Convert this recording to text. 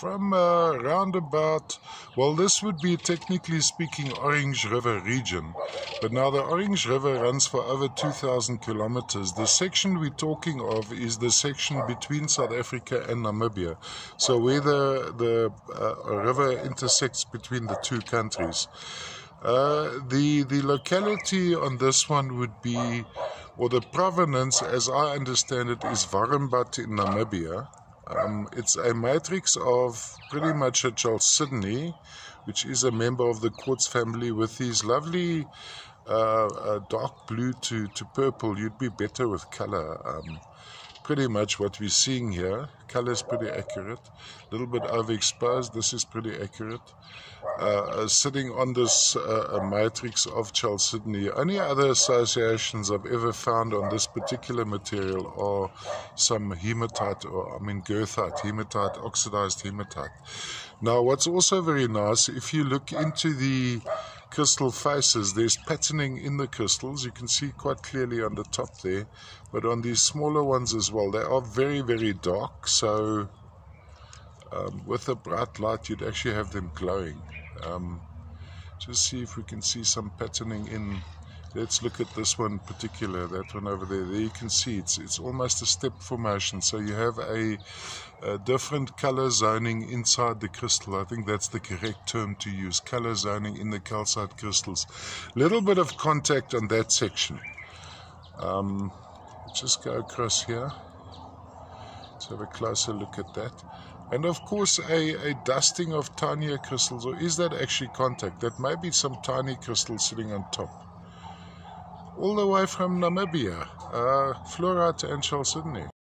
from uh, round about, well, this would be technically speaking Orange River region. But now the Orange River runs for over 2,000 kilometers. The section we're talking of is the section between South Africa and Namibia. So where the, the uh, river intersects between the two countries. Uh, the the locality on this one would be, or the provenance, as I understand it, is Warmbad in Namibia. Um, it's a matrix of pretty much a chalcedony, which is a member of the quartz family with these lovely uh, uh, dark blue to, to purple. You'd be better with color. Um, pretty much what we're seeing here. Color is pretty accurate. A little bit overexposed. This is pretty accurate. Uh, uh sitting on this uh, matrix of chalcedony. Only other associations I've ever found on this particular material are some hematite, or I mean goethite, hematite, oxidized hematite. Now, what's also very nice, if you look into the crystal faces. There's patterning in the crystals. You can see quite clearly on the top there. But on these smaller ones as well, they are very, very dark. So um, with a bright light, you'd actually have them glowing. Um, just see if we can see some patterning in Let's look at this one particular, that one over there. There you can see it's it's almost a step formation. So you have a, a different color zoning inside the crystal. I think that's the correct term to use. Color zoning in the calcite crystals. Little bit of contact on that section. Um, just go across here. Let's have a closer look at that. And of course, a, a dusting of tinier crystals, or is that actually contact? That may be some tiny crystals sitting on top all the way from Namibia, uh, fluorite and chalcedony.